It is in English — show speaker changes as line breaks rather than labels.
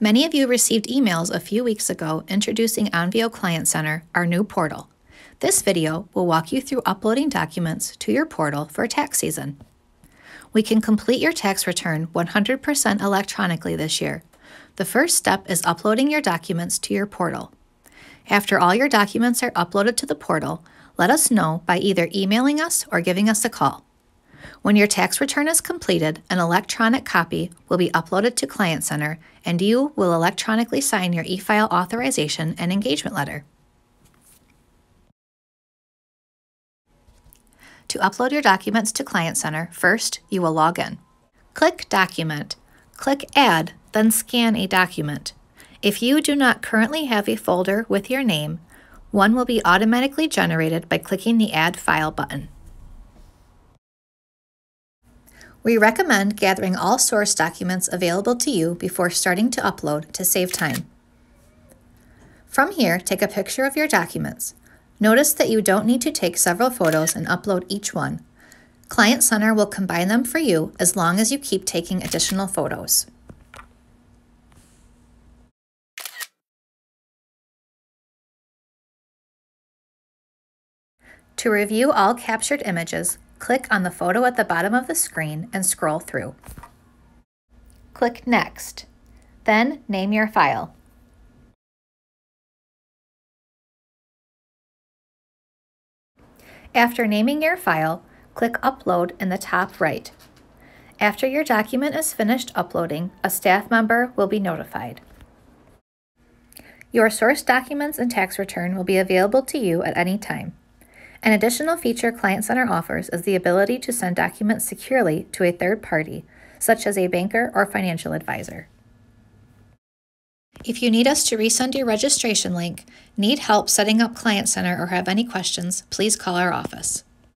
Many of you received emails a few weeks ago introducing Onvio Client Center, our new portal. This video will walk you through uploading documents to your portal for tax season. We can complete your tax return 100% electronically this year. The first step is uploading your documents to your portal. After all your documents are uploaded to the portal, let us know by either emailing us or giving us a call. When your tax return is completed, an electronic copy will be uploaded to Client Center and you will electronically sign your e-file authorization and engagement letter. To upload your documents to Client Center, first you will log in. Click Document, click Add, then scan a document. If you do not currently have a folder with your name, one will be automatically generated by clicking the Add File button. We recommend gathering all source documents available to you before starting to upload to save time. From here, take a picture of your documents. Notice that you don't need to take several photos and upload each one. Client Center will combine them for you as long as you keep taking additional photos. To review all captured images, click on the photo at the bottom of the screen and scroll through. Click Next. Then name your file. After naming your file, click Upload in the top right. After your document is finished uploading, a staff member will be notified. Your source documents and tax return will be available to you at any time. An additional feature Client Center offers is the ability to send documents securely to a third party, such as a banker or financial advisor. If you need us to resend your registration link, need help setting up Client Center, or have any questions, please call our office.